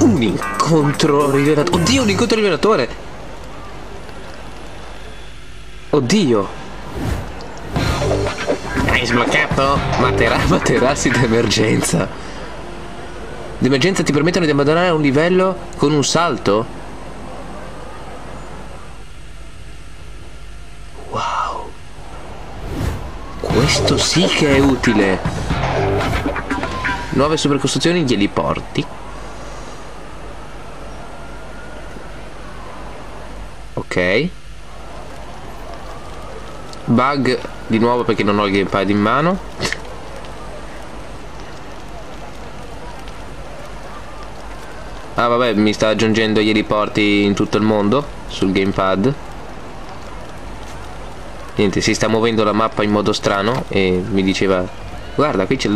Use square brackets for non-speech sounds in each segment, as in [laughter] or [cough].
Un incontro rivelatore. Oddio, un incontro rivelatore. Oddio. Hai sbloccato matera materassi d'emergenza. D'emergenza ti permettono di abbandonare un livello con un salto? Wow. Questo sì che è utile. Nuove supercostruzioni glieli porti. Ok. Bug di nuovo perché non ho il gamepad in mano. Ah vabbè, mi sta aggiungendo gli riporti in tutto il mondo sul gamepad. Niente, si sta muovendo la mappa in modo strano e mi diceva guarda qui c'è il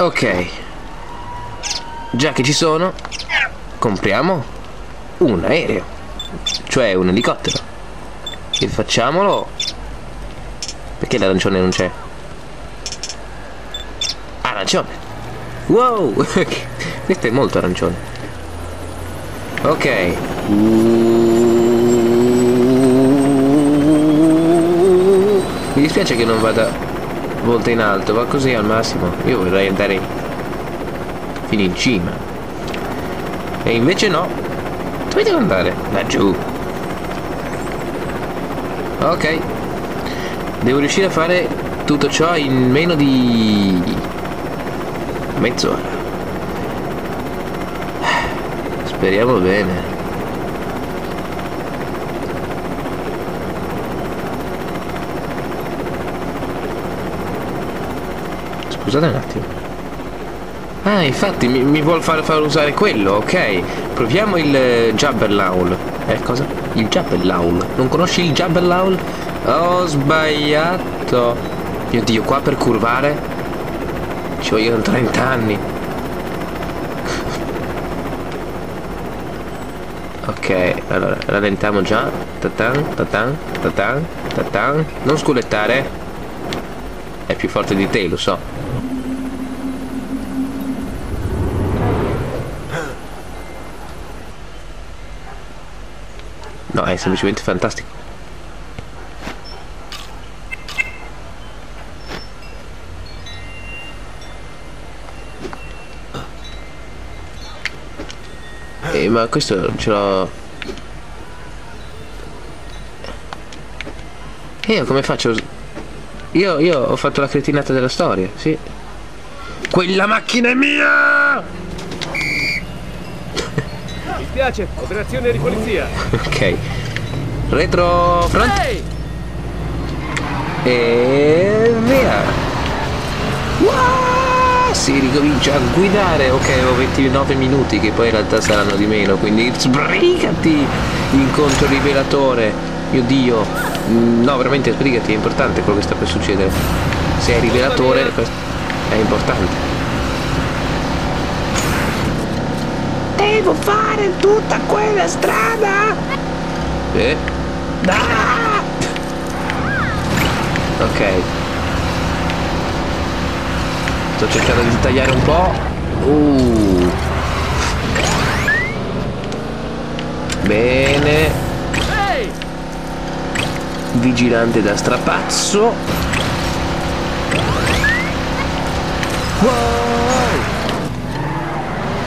Ok. Già che ci sono, compriamo un aereo, cioè un elicottero. E facciamolo... Perché l'arancione non c'è? Arancione. Wow! [laughs] Questo è molto arancione. Ok. Mi dispiace che non vada volta in alto, va così al massimo. Io vorrei andare fino in cima. E invece no. Dove devo andare? Laggiù. Ok. Devo riuscire a fare tutto ciò in meno di mezz'ora. [sighs] Speriamo bene. Scusate un attimo. Ah, infatti mi, mi vuol far, far usare quello, ok. Proviamo il uh, Jabberlaul. Eh, cosa? Il Jabberlaul. Non conosci il Jabberlaul? Ho sbagliato. Mio Dio, qua per curvare ci vogliono 30 anni. ok, allora, rallentiamo già. Tatan, tatan, tatan, tatan. Non sculettare. È più forte di te, lo so. No, è semplicemente fantastico. Eh, ma questo ce l'ho... Io come faccio? Io, io ho fatto la cretinata della storia, sì. Quella macchina è mia! Mi spiace, operazione di polizia. ok. Retro front. Ehi! E via. Wow! Si ricomincia a guidare. Ok, ho 29 minuti che poi in realtà saranno di meno, quindi sbrigati! Incontro rivelatore. Mio Dio. Mm, No, veramente sbrigati, è importante quello che sta per succedere. Se è rivelatore, è importante. Devo fare tutta quella strada? Eh? Ah! Ok. Sto cercando di tagliare un po'. Uh. Bene. Vigilante da strapazzo.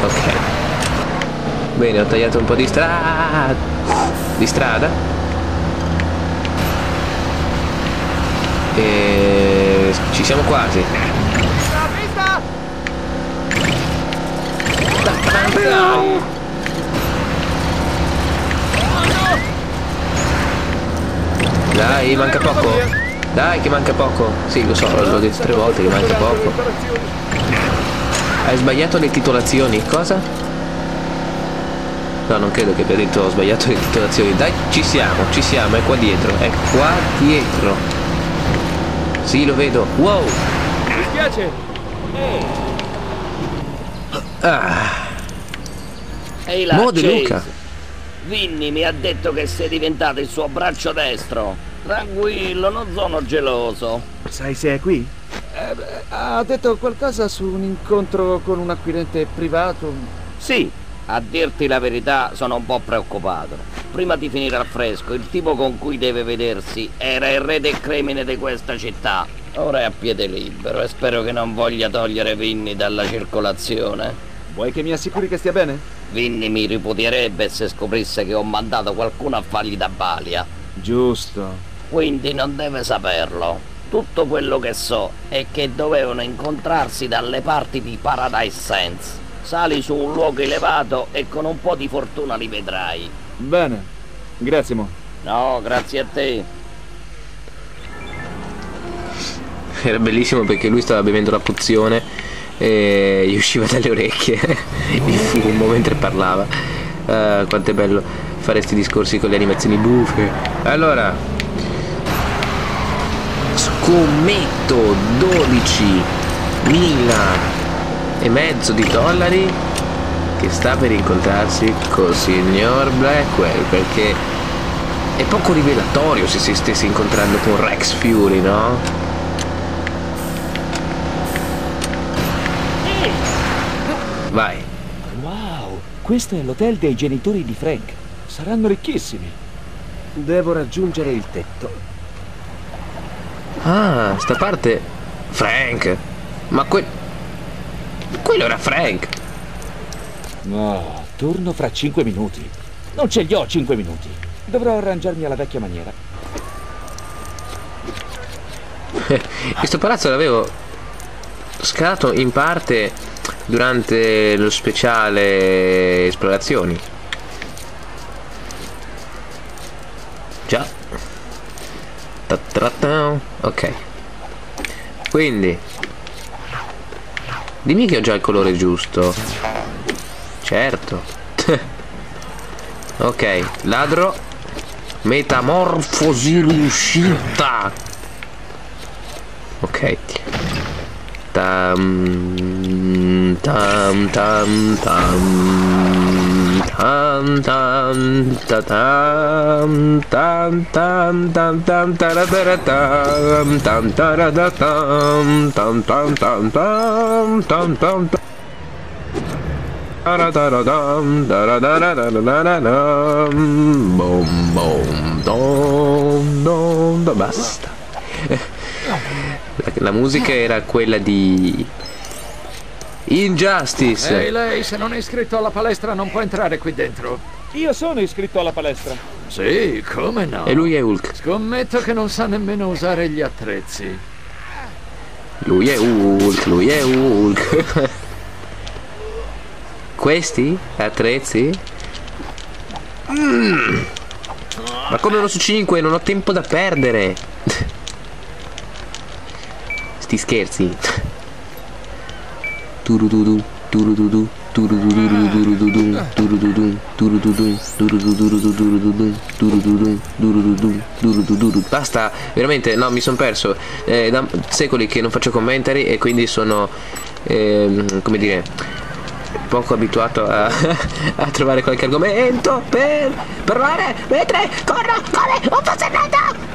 Ok. Bene, ho tagliato un po' di strada. Di strada. E ci siamo quasi. Dai, manca poco. Dai, che manca poco. Sì, lo so, l'ho detto tre volte che manca poco. Hai sbagliato le titolazioni, cosa? No, non credo che abbia detto ho sbagliato le titolazioni. Dai, ci siamo, ci siamo, è qua dietro, è qua dietro. Sì, lo vedo. Wow! Mi spiace! Ehi! Ah, Ehi là, Mo De Chase. Luca. Vinny mi ha detto che sei diventato il suo braccio destro. Tranquillo, non sono geloso. Sai se è qui? Ha detto qualcosa su un incontro con un acquirente privato? Sì, a dirti la verità sono un po' preoccupato. Prima di finire al fresco, il tipo con cui deve vedersi era il re del crimine di questa città. Ora è a piede libero e spero che non voglia togliere Vinny dalla circolazione. Vuoi che mi assicuri che stia bene? Vinny mi ripudierebbe se scoprisse che ho mandato qualcuno a fargli da balia. Giusto. Quindi non deve saperlo. Tutto quello che so è che dovevano incontrarsi dalle parti di Paradise Sands. Sali su un luogo elevato e con un po' di fortuna li vedrai. Bene. Grazie, Mo. No, grazie a te. Era bellissimo perché lui stava bevendo la pozione e gli usciva dalle orecchie [laughs] il fumo mentre parlava. Ah, quanto è bello fare questi discorsi con le animazioni buffe. Allora, scommetto 12.000 e mezzo di dollari che sta per incontrarsi col signor Blackwell perché è poco rivelatorio se si stesse incontrando con Rex Fury, no? Vai. Wow, questo è l'hotel dei genitori di Frank. Saranno ricchissimi. Devo raggiungere il tetto. Ah, sta parte. Frank. Ma quel. Quello era Frank. No, torno fra cinque minuti. Non ce li ho cinque minuti. Dovrò arrangiarmi alla vecchia maniera. [laughs] Questo palazzo l'avevo scalato in parte durante lo speciale esplorazioni. Già. Ta-ta-ta. Ok. Quindi. Dimmi che ho già il colore giusto. Certo. [laughs] ok, ladro. Metamorfosi riuscita. Ok. tam tam tam tam. Tam tam ta tam. Tam tam tam tam ta ra ta ra tam tam ta ra da tam. Tam tam tam tam. Tam tam da da da dum da da da da da da da dum. Boom boom dom dom da basta. La, musica era quella di Injustice Ehi lei, se non è iscritto alla palestra non può entrare qui dentro. Io sono iscritto alla palestra. Sì, come no? e lui è Hulk Scommetto che non sa nemmeno usare gli attrezzi. lui è Hulk lui è Hulk questi attrezzi Mm. ma come uno su 5 non ho tempo da perdere sti scherzi Basta, veramente, no, mi sono perso. Eh, da secoli che non faccio commentari e quindi sono, ehm, come dire, poco abituato a, [laughs] a trovare qualche argomento per provare mentre corro come un fascinato.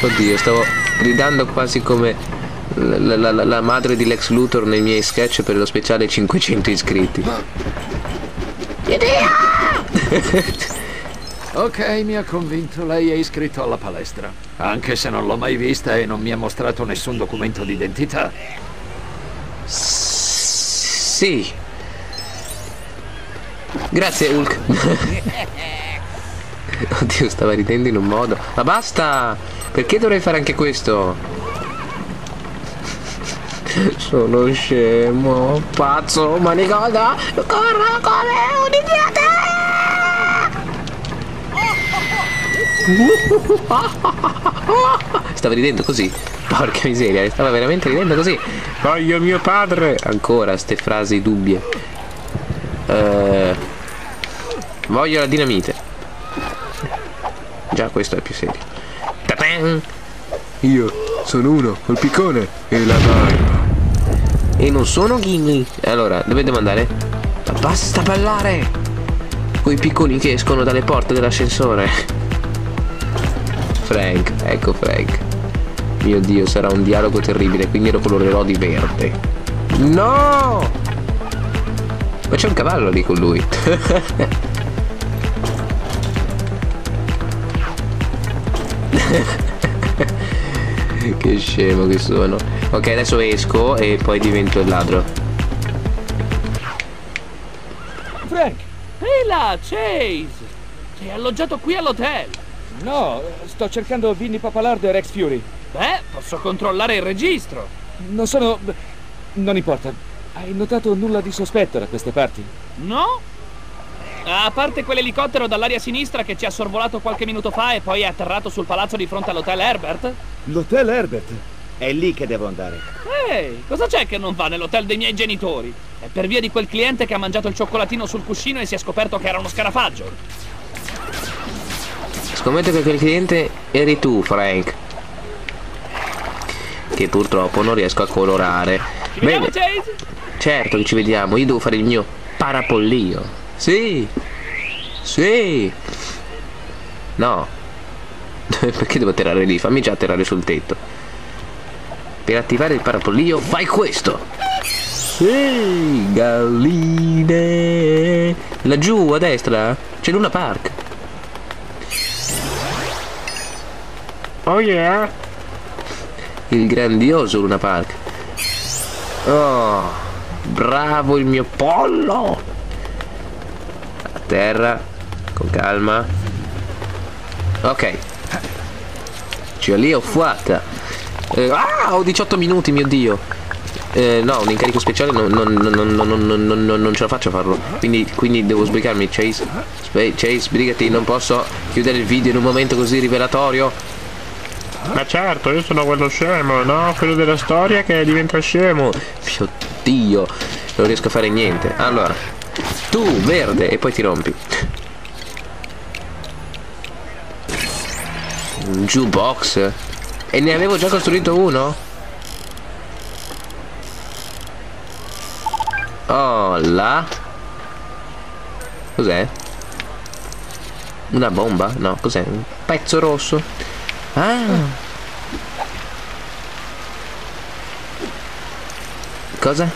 Oddio, stavo gridando quasi come la, la- la- la madre di Lex Luthor nei miei sketch per lo speciale 500 iscritti [laughs] Ok, mi ha convinto, lei è iscritto alla palestra. Anche se non l'ho mai vista e non mi ha mostrato nessun documento d'identità. Sì. Grazie Hulk. [laughs] [laughs] Oddio, stava ridendo in un modo. Ma basta! Perché dovrei fare anche questo? [laughs] Sono scemo, pazzo, manicoda, corro come un idiota! [laughs] Stava ridendo così. Porca miseria, stava veramente ridendo così. Voglio mio padre! Ancora ste frasi dubbie. Eh, voglio la dinamite. Già questo è più serio. Ta-tan! Io sono uno col piccone e la barba. E non sono Gimli. Allora, dove devo andare? Ma basta ballare! Quei picconi che escono dalle porte dell'ascensore. Frank, ecco Frank. Mio dio, sarà un dialogo terribile, quindi lo colorerò di verde. No! Ma c'è un cavallo lì con lui. [laughs] [laughs] che scemo che sono. Ok, adesso esco e poi divento il ladro. Frank! Ehi là, Chase! Sei alloggiato qui all'hotel. No, sto cercando Vinny Papalardo e Rex Fury. Beh, posso controllare il registro. Non sono... Non importa. Hai notato nulla di sospetto da queste parti? No? A parte quell'elicottero dall'aria sinistra che ci ha sorvolato qualche minuto fa e poi è atterrato sul palazzo di fronte all'hotel Herbert? L'hotel Herbert. È lì che devo andare. Ehi, cosa c'è che non va nell'hotel dei miei genitori? È per via di quel cliente che ha mangiato il cioccolatino sul cuscino e si è scoperto che era uno scarafaggio. Scommetto che quel cliente eri tu, Frank. Che purtroppo non riesco a colorare. Ci vediamo, Bene, Chase? certo che ci vediamo. Io devo fare il mio parapollio. Sì. Sì. No. [laughs] Perché devo atterrare lì? Fammi già atterrare sul tetto. Per attivare il parapollio fai questo. Sì, galline. Laggiù a destra c'è Luna Park. Oh yeah. Il grandioso Luna Park. Oh, bravo il mio pollo. Terra, con calma. Ok. Ce l'ho fatta. Eh, ah, ho 18 minuti, mio dio. Eh, no, un incarico speciale non, non, non, non, non, non, non, non- non ce la faccio a farlo. Quindi, quindi devo sbrigarmi. Chase, Chase, sbrigati, non posso chiudere il video in un momento così rivelatorio. Ma certo, io sono quello scemo, no? Quello della storia che diventa scemo. Mio dio, non riesco a fare niente. Allora, tu, verde, e poi ti rompi. Un jukebox? E ne avevo già costruito uno? Oh, là. Cos'è? Una bomba? No, cos'è? Un pezzo rosso? Ah! Cosa?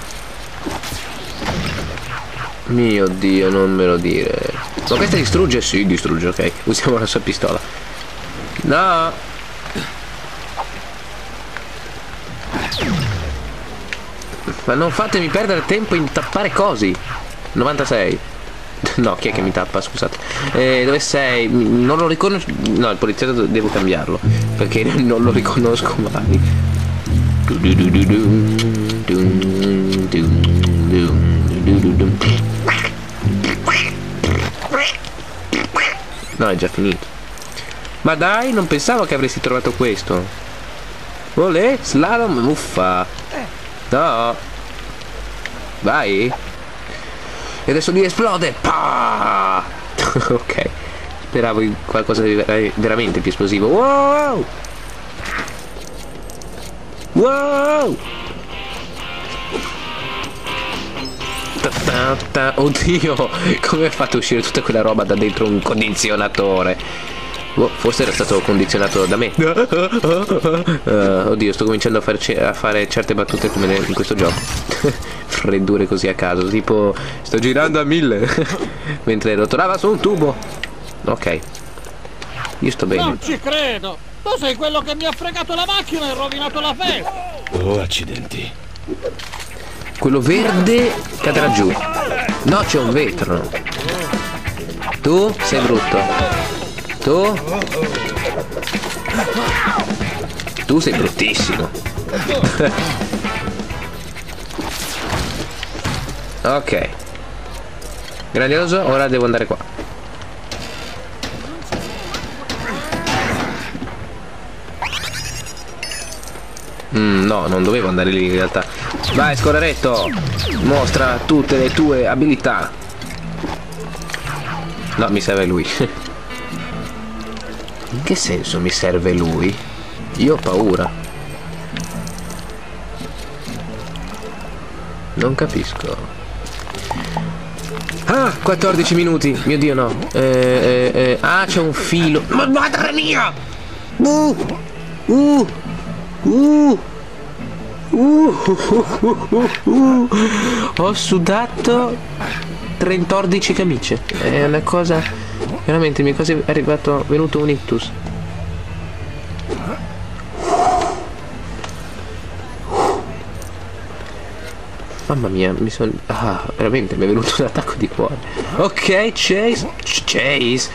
Mio dio, non me lo dire. Ma questa distrugge? Sì, distrugge, ok. Usiamo la sua pistola. No! Ma non fatemi perdere tempo in tappare cosi. 96. No, chi è che mi tappa, scusate. Eh, dove sei? Non lo riconosco. No, il poliziotto devo cambiarlo. Perché [laughs] non lo riconosco mai. No, è già finito. Ma dai, non pensavo che avresti trovato questo. Olè, slalom, uffa. No. Vai. E adesso lui esplode. Pa! [laughs] ok. Speravo in qualcosa di vera- veramente più esplosivo. Wow! Wow! Ta ta. Oddio, come ha fatto uscire tutta quella roba da dentro un condizionatore? Boh, forse era stato condizionato da me. Eh, oddio, sto cominciando a, farci- a fare certe battute come in questo gioco. [laughs] Freddure così a caso, tipo sto girando a mille [laughs] mentre rotolava su un tubo. Ok. Io sto bene. ci credo! Tu sei quello che mi ha fregato la macchina e rovinato la festa! Oh, accidenti. Quello verde cadrà giù. No, c'è un vetro. Tu sei brutto. Tu? Tu sei bruttissimo. [laughs] ok. Grandioso, ora devo andare qua. Mm, no, non dovevo andare lì in realtà. Vai, scorreretto! Mostra tutte le tue abilità. No, mi serve lui. [laughs] In che senso mi serve lui? Io ho paura. Non capisco. Ah, 14 minuti. Mio Dio, no. Eh, eh, eh. Ah, c'è un filo. Ma madre mia! Uh! Uh! Uh. Uh, uh, uh, uh, uh. Ho sudato 14 camicie. È una cosa. Veramente mi è quasi arrivato. venuto un ictus. Mamma mia, mi sono. Ah, veramente mi è venuto un attacco di cuore. Ok, Chase. Ch- Chase.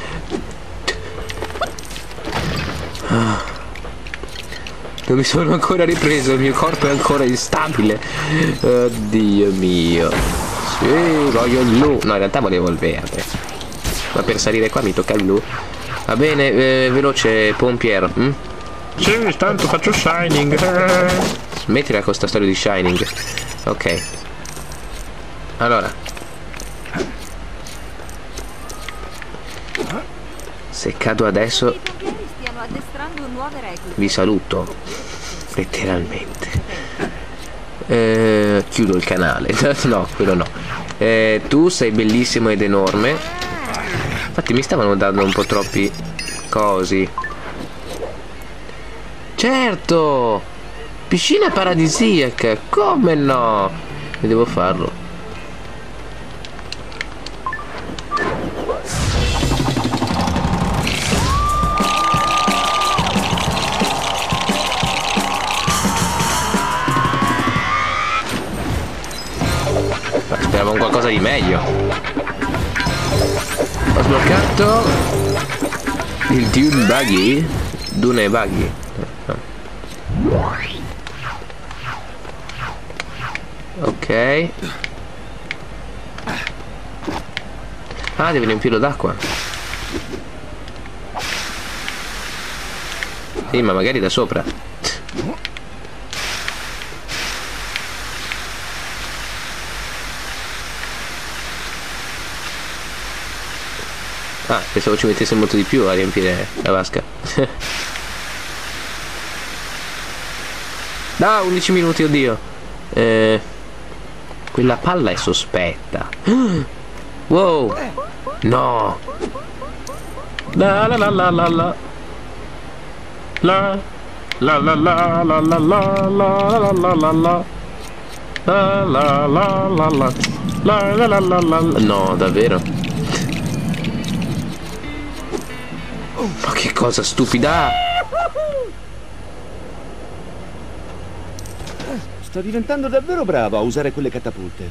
Ah. Non mi sono ancora ripreso, il mio corpo è ancora instabile. Oddio mio. Sì, voglio il blu. No, in realtà volevo il verde. Ma per salire qua mi tocca il blu. Va bene, eh, veloce, pompier. hm? Sì, tanto faccio Shining. Smettila con sta storia di Shining. Ok. Allora. Se cado adesso vi saluto. Letteralmente. Eh, chiudo il canale. [laughs] no, quello no. Eh, tu sei bellissimo ed enorme. Infatti mi stavano dando un po' troppi cosi. Certo! Piscina paradisiaca, come no? E devo farlo. Qualcosa di meglio. Ho sbloccato il Dune Buggy. Dune Buggy. Ok. Ah, un filo d'acqua. Sì, ma magari da sopra. Ah, pensavo ci mettesse molto di più a riempire la vasca. no, 11 minuti, oddio. Eh, quella palla è sospetta. Wow. No. La la la la la la. La la la la la la la la la la la la. La la la la la. La la la la la la. No, davvero. Ma che cosa stupida! Sto diventando davvero bravo a usare quelle catapulte.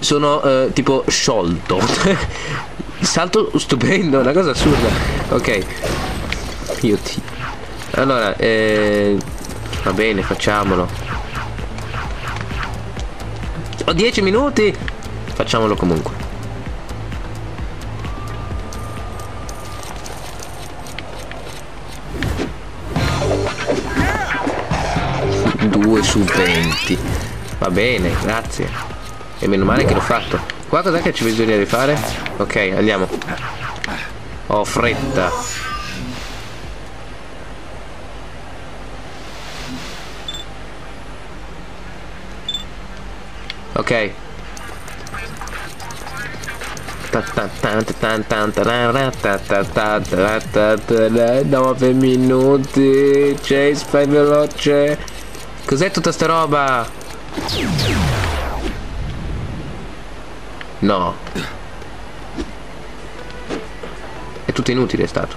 Sono eh, tipo sciolto. [laughs] Salto stupendo, una cosa assurda. Ok. Io ti. Allora, eh, va bene, facciamolo. Ho 10 minuti. Facciamolo comunque. Su 20. Va bene, grazie. E meno male che l'ho fatto. Qua cos'è che ci bisogna rifare? Ok, andiamo. Ho fretta. Ok. Nove minuti. Chase, fai veloce. Cos'è tutta sta roba? No. È tutto inutile è stato.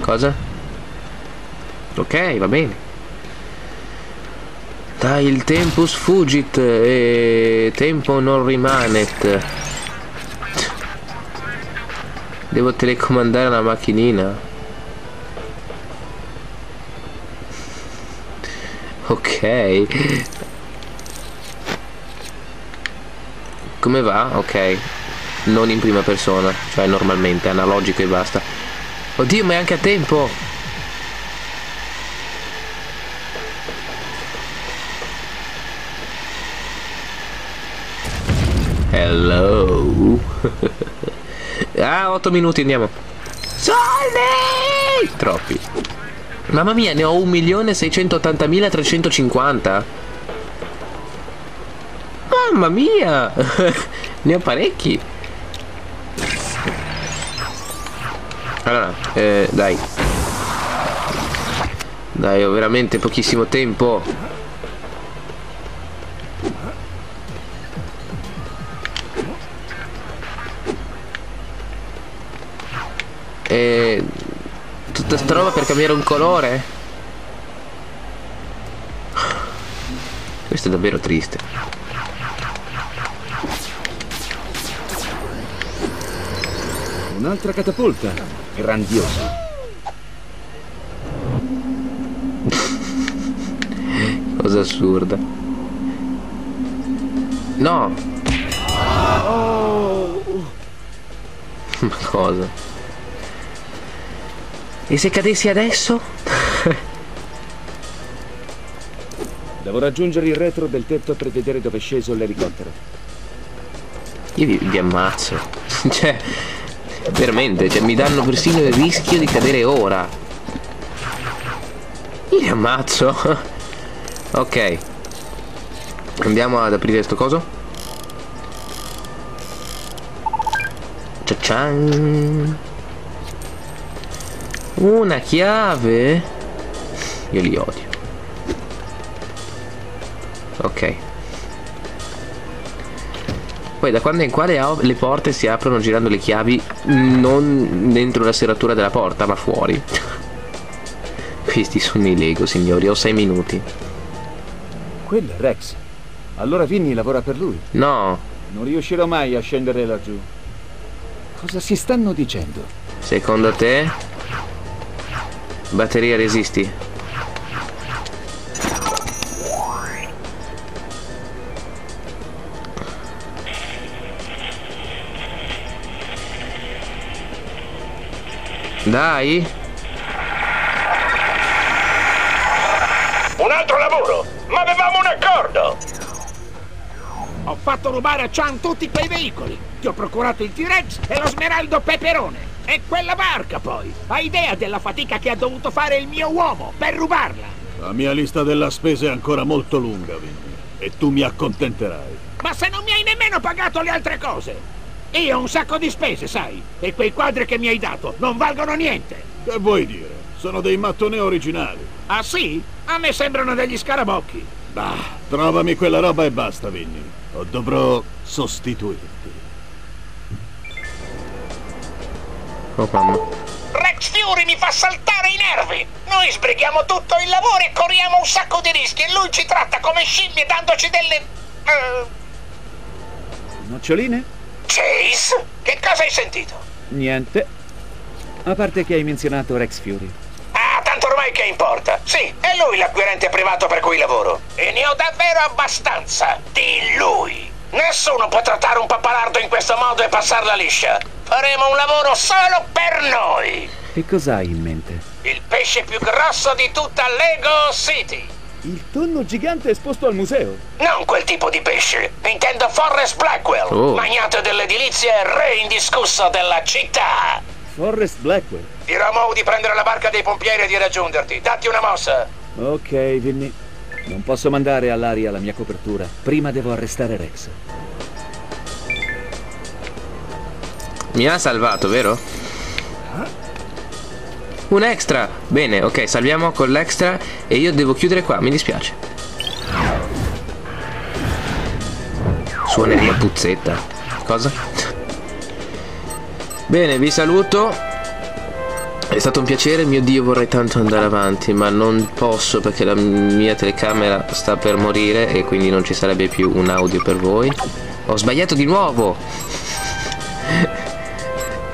Cosa? Ok, va bene. Dai, il tempus fugit e tempo non rimanet. Devo telecomandare la macchinina. Ok. Come va? Ok. Non in prima persona, cioè normalmente, analogico e basta. Oddio, ma è anche a tempo! Hello. [laughs] Ah, 8 minuti, andiamo. Soldi! Troppi. Mamma mia, ne ho 1.680.350. Mamma mia! [laughs] ne ho parecchi. Allora, eh, dai. Dai, ho veramente pochissimo tempo. E... Tutta sta roba per cambiare un colore? Questo è davvero triste. Un'altra catapulta. Grandiosa. [laughs] Cosa assurda. No! [laughs] Ma cosa? E se cadessi adesso? [laughs] Devo raggiungere il retro del tetto per vedere dove è sceso l'elicottero. Io vi, vi ammazzo. [laughs] cioè, veramente, cioè, mi danno persino il rischio di cadere ora. Io li ammazzo. [laughs] ok. Andiamo ad aprire sto coso. Ciao Una chiave. Io li odio. Ok. Poi da quando in qua le, le porte si aprono girando le chiavi non dentro la serratura della porta ma fuori. [laughs] Questi sono i Lego signori, ho sei minuti. Quello è Rex. Allora Vinny lavora per lui. No. Non riuscirò mai a scendere laggiù. Cosa si stanno dicendo? Secondo te? Batteria resisti? Dai? Un altro lavoro? Ma avevamo un accordo! Ho fatto rubare a Chan tutti quei veicoli. Ti ho procurato il T-Rex e lo smeraldo peperone. E quella barca poi. Hai idea della fatica che ha dovuto fare il mio uomo per rubarla? La mia lista della spesa è ancora molto lunga, Vinny. E tu mi accontenterai. Ma se non mi hai nemmeno pagato le altre cose! Io ho un sacco di spese, sai? E quei quadri che mi hai dato non valgono niente! Che vuoi dire? Sono dei mattoni originali. Ah sì? A me sembrano degli scarabocchi. Bah, trovami quella roba e basta, Vinny. O dovrò sostituirti. Oh mamma. Rex Fury mi fa saltare i nervi! Noi sbrighiamo tutto il lavoro e corriamo un sacco di rischi e lui ci tratta come scimmie dandoci delle... eh, Noccioline? Chase? Che cosa hai sentito? Niente. A parte che hai menzionato Rex Fury. Ah, tanto ormai che importa? Sì, è lui l'acquirente privato per cui lavoro. E ne ho davvero abbastanza di lui. Nessuno può trattare un pappalardo in questo modo e passarla liscia. Faremo un lavoro solo per noi. Che cos'hai in mente? Il pesce più grosso di tutta Lego City. Il tonno gigante esposto al museo. Non quel tipo di pesce. Intendo Forrest Blackwell, Oh. magnate dell'edilizia e re indiscusso della città. Forrest Blackwell. Dirò a Moe di prendere la barca dei pompieri e di raggiungerti. Datti una mossa. Ok, Vinny. Non posso mandare all'aria la mia copertura. Prima devo arrestare Rex. Mi ha salvato, vero? Un extra! Bene, ok, salviamo con l'extra e io devo chiudere qua, mi dispiace. Suoneria puzzetta. Cosa? Bene, vi saluto. È stato un piacere, mio dio vorrei tanto andare avanti, ma non posso perché la mia telecamera sta per morire e quindi non ci sarebbe più un audio per voi. Ho sbagliato di nuovo! [laughs]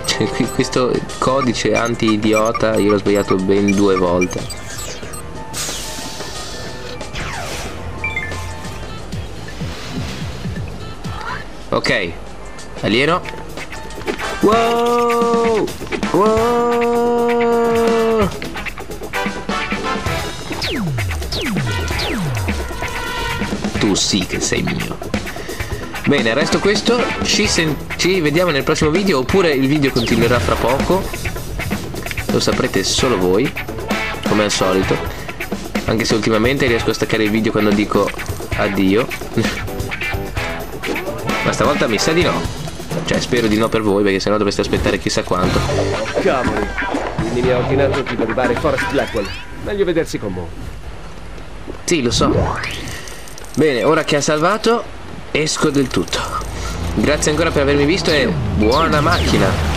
Cioè, questo codice anti-idiota io l'ho sbagliato ben due volte. Ok, alieno. Wow! Wow! Tu sì che sei mio. Bene, resto questo. Ci, ci vediamo nel prossimo video oppure il video continuerà fra poco. Lo saprete solo voi, come al solito. Anche se ultimamente riesco a staccare il video quando dico addio. [laughs] Ma stavolta mi sa di no. Cioè, spero di no per voi, perché sennò dovreste aspettare chissà quanto. Cavoli. Quindi mi ha ordinato di derubare Forrest Blackwell. Meglio vedersi con Mo. Sì, lo so. Bene, ora che ha salvato, esco del tutto. Grazie ancora per avermi visto e buona macchina.